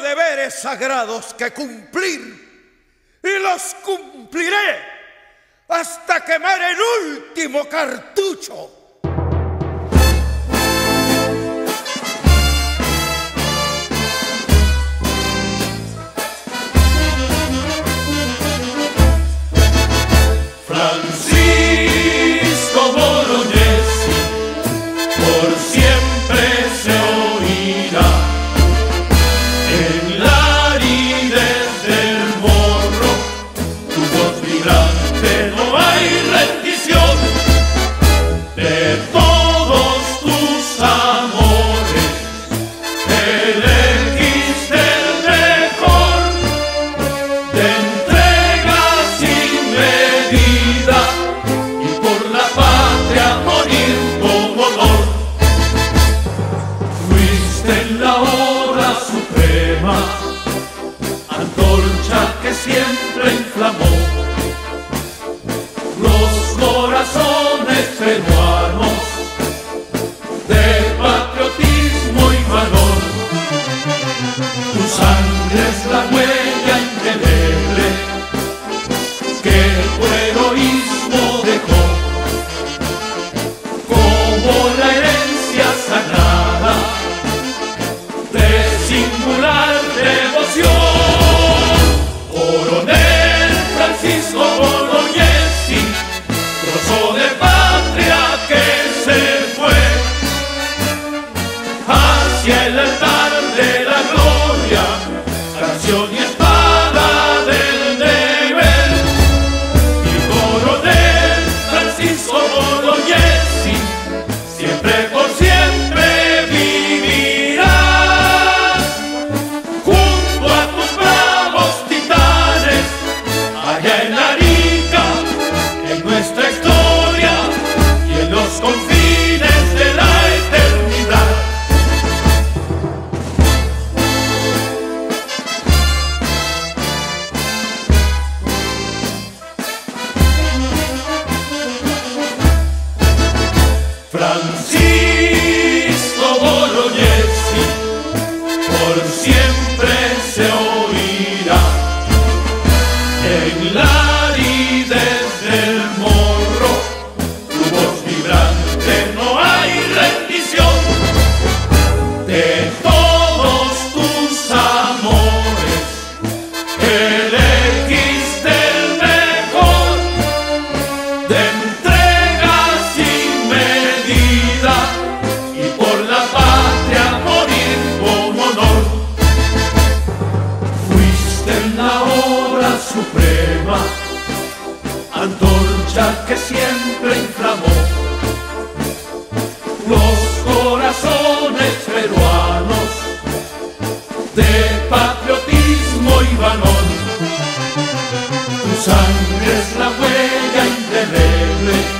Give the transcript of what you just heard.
deberes sagrados que cumplir y los cumpliré hasta quemar el último cartucho. la hora suprema, antorcha que siempre inflamó los corazones peruanos de patriotismo y valor. Tu sangre es la huella hacia el altar de la gloria, canción suprema, antorcha que siempre inflamó los corazones peruanos de patriotismo y valor. Tu sangre es la huella indeleble